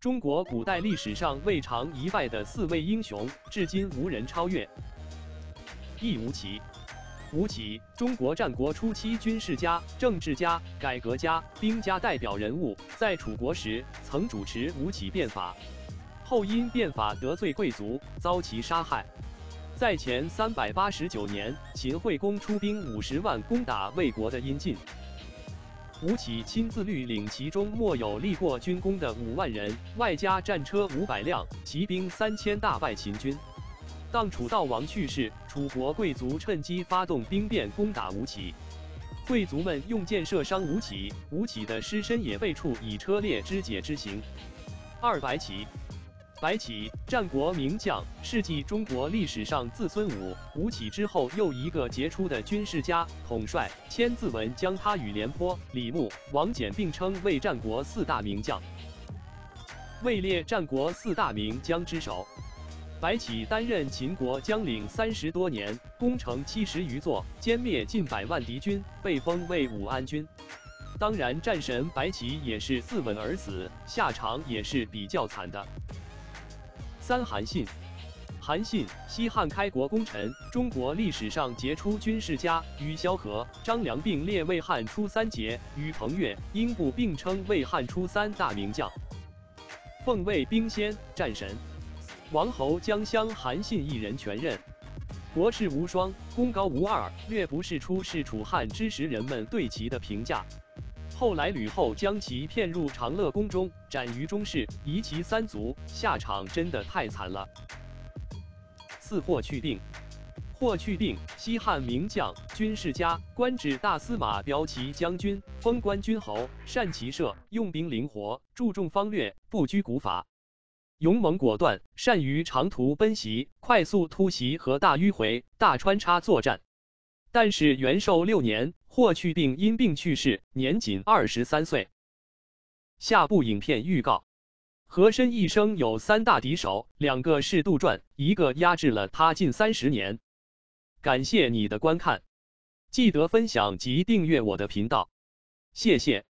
中国古代历史上未尝一败的四位英雄，至今无人超越。一吴起，吴起，中国战国初期军事家、政治家、改革家、兵家代表人物，在楚国时曾主持吴起变法，后因变法得罪贵族，遭其杀害。在前三百八十九年，秦惠公出兵五十万攻打魏国的阴晋，吴起亲自率领其中没有立过军功的五万人，外加战车五百辆，骑兵三千，大败秦军。当楚悼王去世，楚国贵族趁机发动兵变攻打吴起，贵族们用箭射伤吴起，吴起的尸身也被处以车裂肢解之刑。二白起。白起，战国名将，是继中国历史上自孙武、吴起之后又一个杰出的军事家、统帅。《千字文》将他与廉颇、李牧、王翦并称为战国四大名将，位列战国四大名将之首。白起担任秦国将领三十多年，攻城七十余座，歼灭近百万敌军，被封为武安君。当然，战神白起也是自刎而死，下场也是比较惨的。三韩信，韩信，西汉开国功臣，中国历史上杰出军事家，与萧何、张良并列魏汉初三杰，与彭越、英布并称魏汉初三大名将，奉为兵仙、战神。王侯将相韩信一人全任，国士无双，功高无二，略不是出是楚汉之时人们对其的评价。后来吕后将其骗入长乐宫中，斩于中室，夷其三族，下场真的太惨了。四霍去病，霍去病，西汉名将、军事家，官至大司马、骠骑将军，封官军侯，善骑射，用兵灵活，注重方略，不拘古法，勇猛果断，善于长途奔袭、快速突袭和大迂回、大穿插作战。但是元寿六年。霍去病因病去世，年仅二十三岁。下部影片预告：和珅一生有三大敌手，两个是杜撰，一个压制了他近三十年。感谢你的观看，记得分享及订阅我的频道，谢谢。